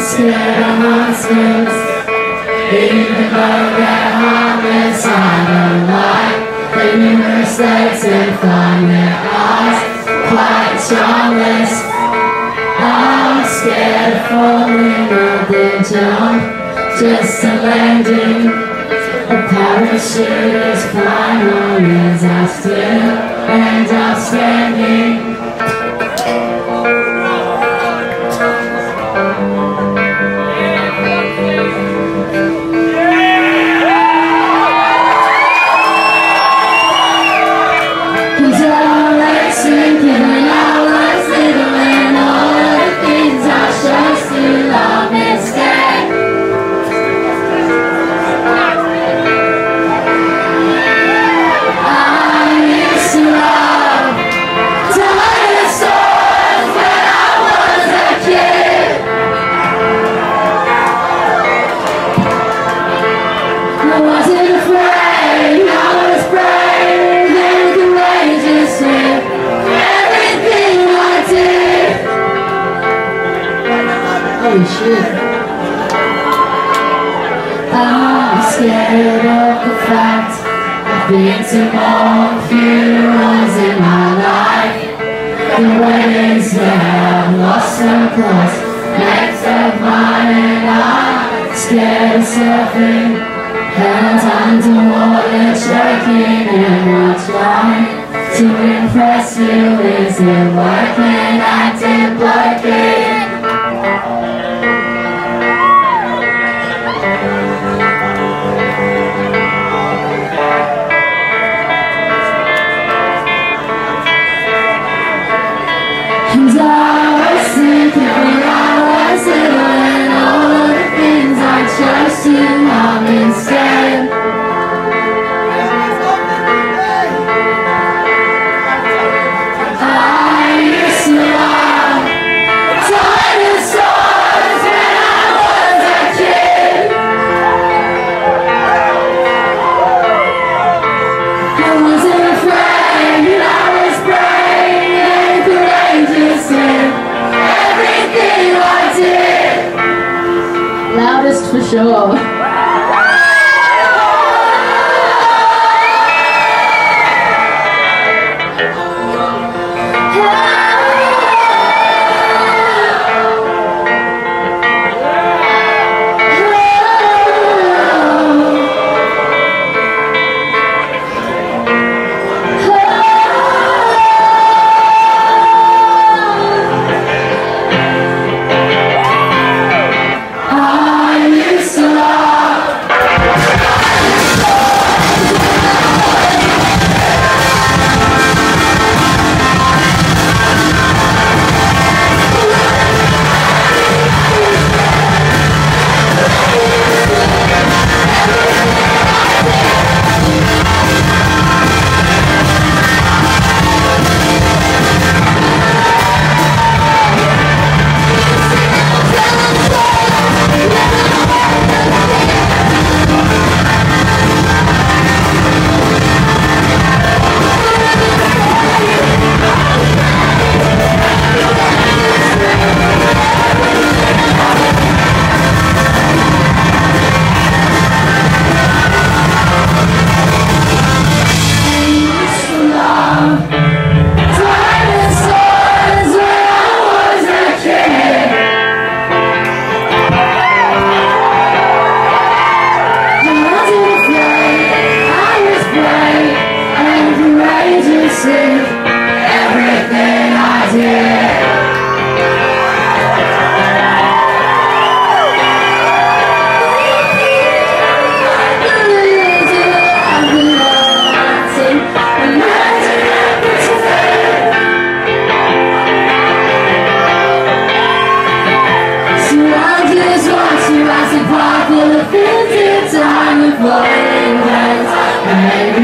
scared of monsters Even though they're harmless I don't like The numerous legs and find their eyes Quite charmless I'm scared of falling off the jump Just a landing A parachute is final as I still end up standing Holy shit. I'm scared of the fact I've been to more funerals in my life. The weddings where I've lost some close Next of mine and I'm scared of surfing. Held underwater choking and what's wrong To impress you. Is it working acting blokey 不行了。flowing hands,